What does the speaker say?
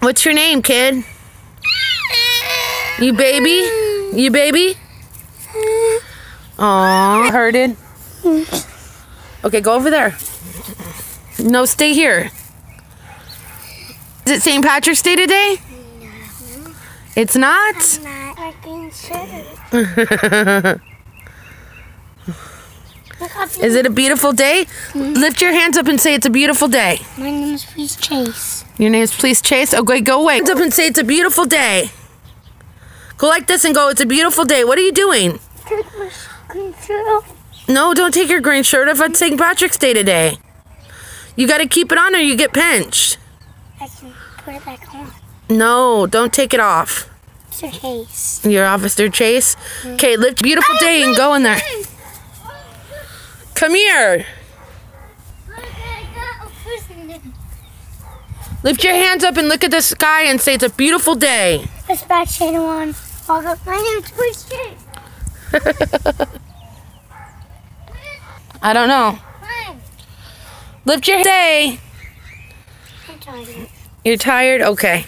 What's your name, kid? You baby? You baby? Aw, hurted. Okay, go over there. No, stay here. Is it St. Patrick's Day today? It's not? not working shirt. Is it a beautiful day? Lift your hands up and say it's a beautiful day. My name is Please Chase. Your name is Please Chase. Okay, go away. Hands up and say it's a beautiful day. Go like this and go, it's a beautiful day. What are you doing? Take my green shirt off. No, don't take your green shirt off. It's St. Patrick's Day today. You got to keep it on or you get pinched. I can put it back on. No, don't take it off. Mr. Chase. Your Officer Chase. Mm-hmm. Okay, lift beautiful day and go in there. Come here. Lift your hands up and look at the sky and say it's a beautiful day. Dispatch channel one. I'll go. My name is Please I don't know. Mine. Lift your day. I'm tired. You're tired? Okay.